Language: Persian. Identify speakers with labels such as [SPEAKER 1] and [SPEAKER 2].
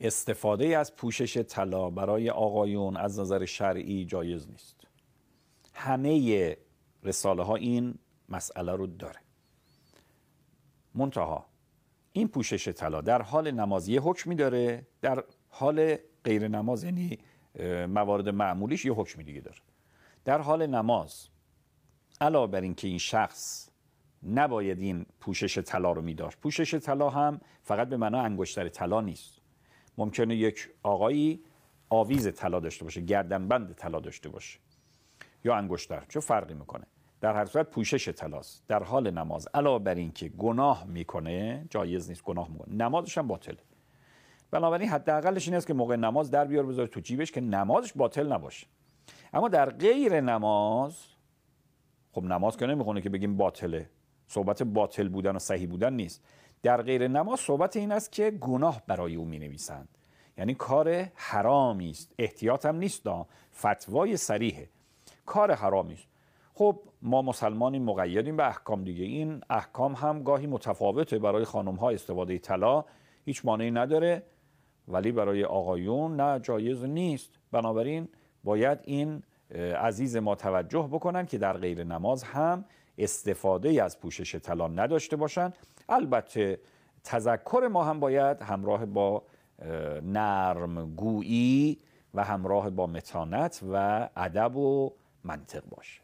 [SPEAKER 1] استفاده از پوشش طلا برای آقایون از نظر شرعی جایز نیست. همه رساله ها این مسئله رو داره. منتها این پوشش طلا در حال نماز یه حکمی داره در حال غیر نماز یعنی موارد معمولیش یه حکمی دیگه داره. در حال نماز علاوه بر اینکه این شخص نباید این پوشش طلا رو میداشت پوشش طلا هم فقط به معنا انگشتر طلا نیست. ممکنه یک آقایی آویز طلا داشته باشه گردنبند طلا داشته باشه یا انگشتر چه فرقی می‌کنه؟ در هر صورت پوشش طلاست در حال نماز. علاوه بر اینکه گناه می‌کنه جایز نیست گناه می‌کنه نمازش هم باطله بنابراین حداقلش این است که موقع نماز در بیار بذاره تو جیبش که نمازش باطل نباشه. اما در غیر نماز خب نماز که نمی‌خونه که بگیم باطله. صحبت باطل بودن و صحیح بودن نیست. در غیر نماز صحبت این است که گناه برای او می نویسند یعنی کار حرامی است. احتیاط هم نیست فتوای سریحه کار حرامی است. خب ما مسلمانی مقیدیم به احکام دیگه. این احکام هم گاهی متفاوته. برای خانم ها استفاده طلا هیچ مانعی نداره. ولی برای آقایون نه جایز نیست. بنابراین باید این عزیز ما توجه بکنن که در غیر نماز هم استفاده از پوشش طلا نداشته باشند البته تذکر ما هم باید همراه با نرم گویی و همراه با متانت و ادب و منطق باشه.